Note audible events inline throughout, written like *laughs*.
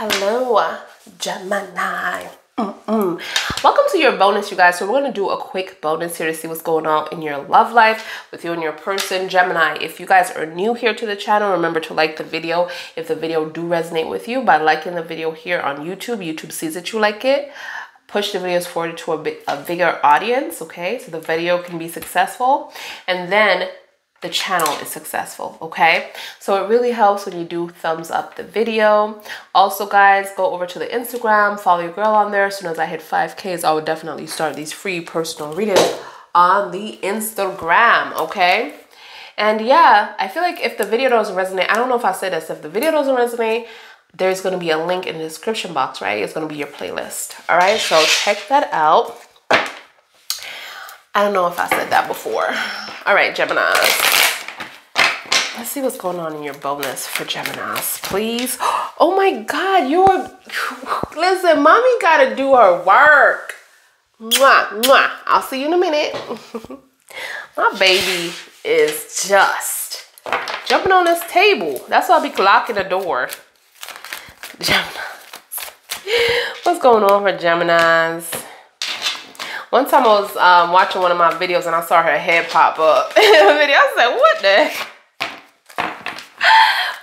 Hello, Gemini. Mm-mm. Welcome to your bonus, you guys. So we're going to do a quick bonus here to see what's going on in your love life with you and your person, Gemini. If you guys are new here to the channel, remember to like the video if the video do resonate with you by liking the video here on YouTube. YouTube sees that you like it. Push the videos forward to a, bit, a bigger audience, okay? So the video can be successful. And then the channel is successful okay? So it really helps when you do thumbs up the video. Also guys go over to the instagram follow your girl on there. As soon as i hit 5ks i would definitely start these free personal readings on the instagram okay? And yeah i feel like if the video doesn't resonate i don't know if i said this if the video doesn't resonate there's going to be a link in the description box right? It's going to be your playlist all right? So check that out I don't know if I said that before. All right, Geminis. Let's see what's going on in your bonus for Geminis, please. *gasps* Oh my God, you're, *sighs* listen, mommy gotta do her work. Mwah, mwah. I'll see you in a minute. *laughs* My baby is just jumping on this table. That's why I be locking the door. *laughs* Geminis. What's going on for Geminis? One time I was um, watching one of my videos and I saw her head pop up *laughs* in the video. I said, what the?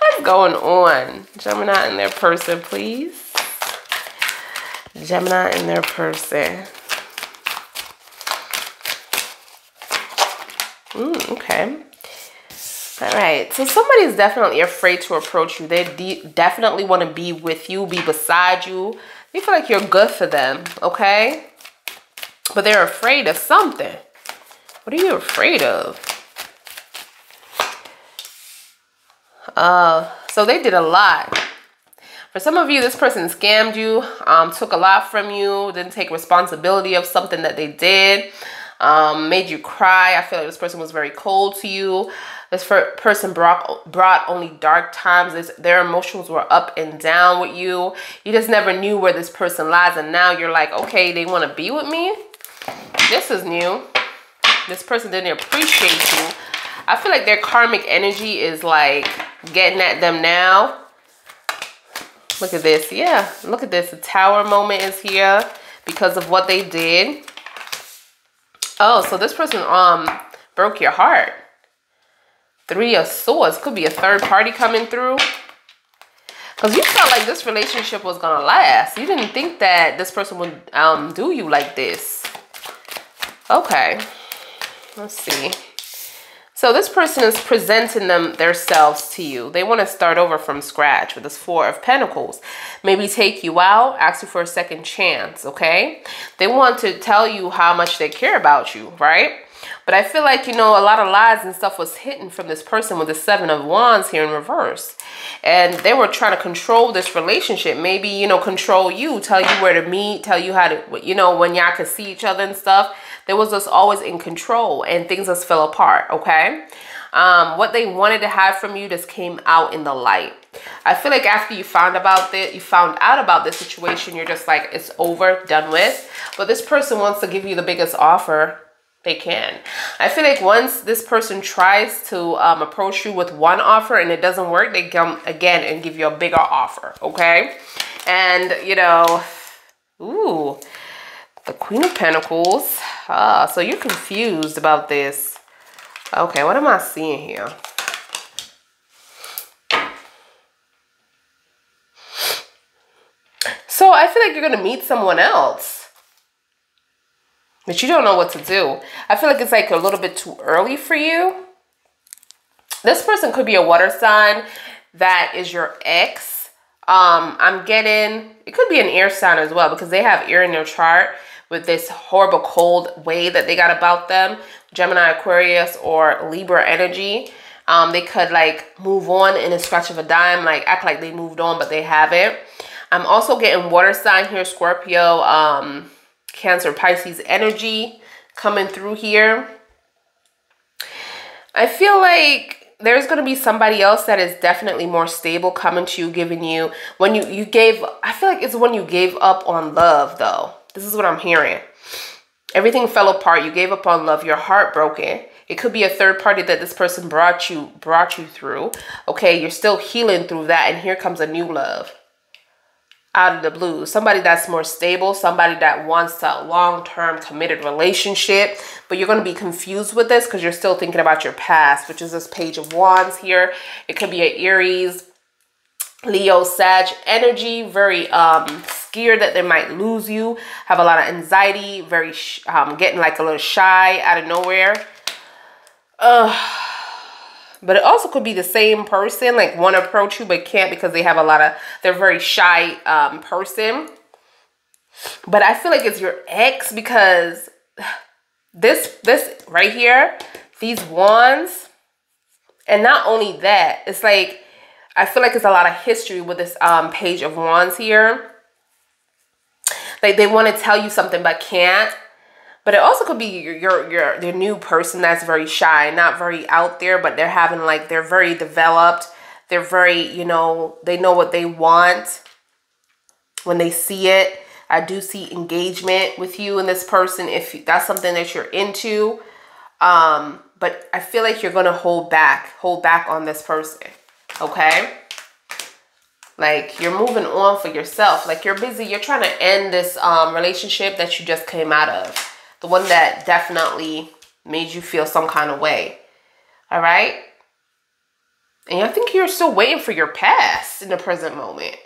*laughs* What's going on? Gemini in their person, please. Gemini in their person. Mm, okay. All right. So somebody is definitely afraid to approach you. They de definitely want to be with you, be beside you. They feel like you're good for them, okay? But they're afraid of something. What are you afraid of? Uh, so they did a lot. For some of you, this person scammed you, um, took a lot from you, didn't take responsibility of something that they did, um, made you cry. I feel like this person was very cold to you. This person brought brought only dark times. This, their emotions were up and down with you. You just never knew where this person lies, and now you're like, okay, they want to be with me. This is new. This person didn't appreciate you. I feel like their karmic energy is like getting at them now. Look at this. Yeah, look at this. The tower moment is here because of what they did. Oh, so this person um broke your heart. Three of swords. Could be a third party coming through. Because you felt like this relationship was going to last. You didn't think that this person would um, do you like this. Okay, let's see. So this person is presenting them themselves to you. They want to start over from scratch with this Four of Pentacles. Maybe take you out, ask you for a second chance, okay? They want to tell you how much they care about you, right? But I feel like, you know, a lot of lies and stuff was hidden from this person with the Seven of Wands here in reverse. And they were trying to control this relationship. Maybe, you know, control you, tell you where to meet, tell you how to, you know, when y'all could see each other and stuff they was just always in control and things just fell apart, okay? Um, what they wanted to have from you just came out in the light. I feel like after you found about this, you found out about this situation, you're just like, it's over, done with. But this person wants to give you the biggest offer they can. I feel like once this person tries to um, approach you with one offer and it doesn't work, they come again and give you a bigger offer, okay? And, you know, ooh, the Queen of Pentacles. Ah, so you're confused about this. Okay, what am I seeing here? So I feel like you're going to meet someone else. But you don't know what to do. I feel like it's like a little bit too early for you. This person could be a water sign that is your ex. Um, I'm getting, it could be an air sign as well because they have air in their chart with this horrible cold way that they got about them, Gemini, Aquarius, or Libra energy. Um, they could like move on in a scratch of a dime, like act like they moved on, but they haven't. I'm also getting water sign here, Scorpio, um, Cancer, Pisces energy coming through here. I feel like there's going to be somebody else that is definitely more stable coming to you, giving you, when you, you gave, I feel like it's when you gave up on love though. This is what I'm hearing. Everything fell apart. You gave up on love. You're heartbroken. It could be a third party that this person brought you brought you through. Okay, you're still healing through that and here comes a new love. Out of the blue. Somebody that's more stable, somebody that wants a long-term committed relationship, but you're going to be confused with this because you're still thinking about your past, which is this page of wands here. It could be an Aries, Leo, Sag energy, very um, scared that they might lose you, have a lot of anxiety, very um, getting like a little shy out of nowhere. Uh, but it also could be the same person, like want to approach you but can't because they have a lot of, they're very shy um, person. But I feel like it's your ex because this, this right here, these wands, and not only that, it's like, I feel like it's a lot of history with this um, page of wands here. Like they want to tell you something but can't. But it also could be your, your your new person that's very shy, not very out there, but they're having like they're very developed. They're very, you know, they know what they want when they see it. I do see engagement with you and this person if that's something that you're into. Um, but I feel like you're going to hold back, hold back on this person. Okay? Like you're moving on for yourself. Like you're busy. You're trying to end this um, relationship that you just came out of the one that definitely made you feel some kind of way. All right? And I think you're still waiting for your past in the present moment.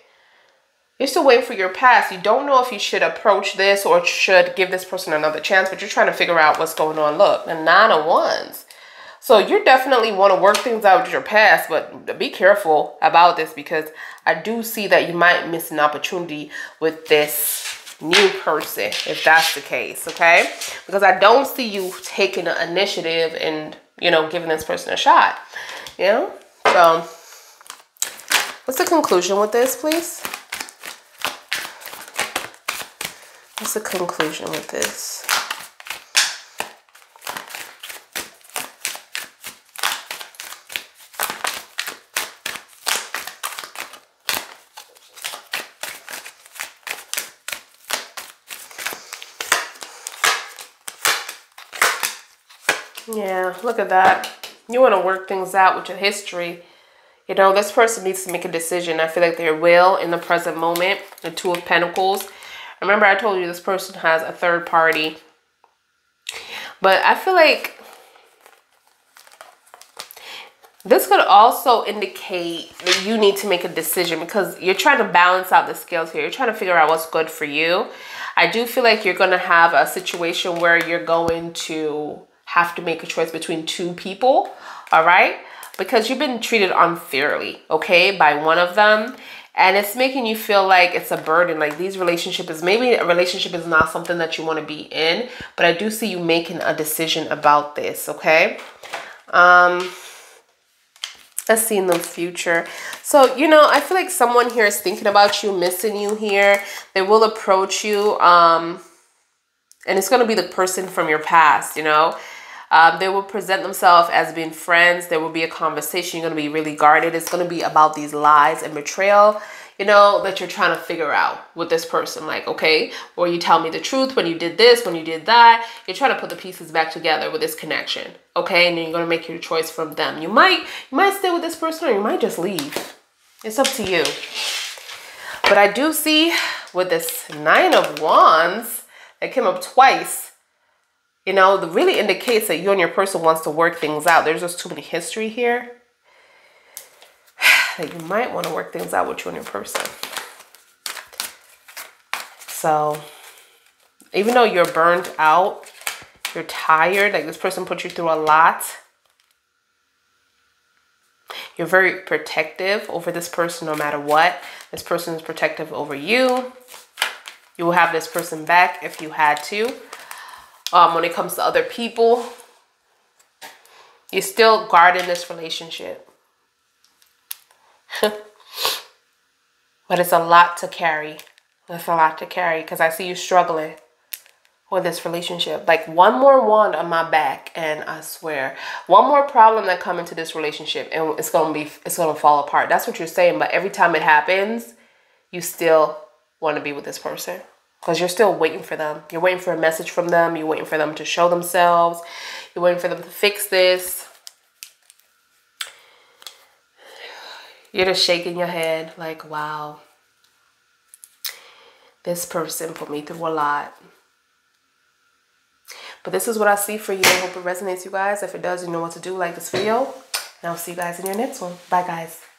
You're still waiting for your past. You don't know if you should approach this or should give this person another chance, but you're trying to figure out what's going on. Look, the nine of wands. So you definitely want to work things out with your past, but be careful about this because I do see that you might miss an opportunity with this new person if that's the case okay? Because i don't see you taking the initiative and you know giving this person a shot you know? So what's the conclusion with this please? What's the conclusion with this Yeah, look at that. You want to work things out with your history. You know, this person needs to make a decision. I feel like they will in the present moment. The Two of Pentacles. Remember, I told you this person has a third party. But I feel like this could also indicate that you need to make a decision because you're trying to balance out the scales here. You're trying to figure out what's good for you. I do feel like you're going to have a situation where you're going to have to make a choice between two people, all right? Because you've been treated unfairly, okay, by one of them. And it's making you feel like it's a burden. Like these relationships, maybe a relationship is not something that you want to be in, but I do see you making a decision about this, okay? Um, let's see in the future. So, you know, I feel like someone here is thinking about you, missing you here. They will approach you. Um, and it's going to be the person from your past, you know. Um, they will present themselves as being friends. There will be a conversation. You're going to be really guarded. It's going to be about these lies and betrayal, you know, that you're trying to figure out with this person. Like, okay, or you tell me the truth when you did this, when you did that. You're trying to put the pieces back together with this connection. Okay, and then you're going to make your choice from them. You might, you might stay with this person or you might just leave. It's up to you. But I do see with this Nine of Wands, it came up twice you know, really indicates that you and your person wants to work things out. There's just too many history here *sighs* that you might want to work things out with you and your person. So even though you're burned out, you're tired, like this person put you through a lot, you're very protective over this person no matter what. This person is protective over you. You will have this person back if you had to um, when it comes to other people. You're still guarding this relationship. *laughs* but it's a lot to carry. It's a lot to carry because I see you struggling with this relationship. Like one more wand on my back, and I swear, one more problem that come into this relationship, and it's gonna be, it's gonna fall apart. That's what you're saying. But every time it happens, you still want to be with this person because you're still waiting for them. You're waiting for a message from them. You're waiting for them to show themselves. You're waiting for them to fix this. You're just shaking your head like, wow. this person put me through a lot. But this is what I see for you. I hope it resonates, you guys. If it does, you know what to do. Like this video. And I'll see you guys in your next one. Bye, guys.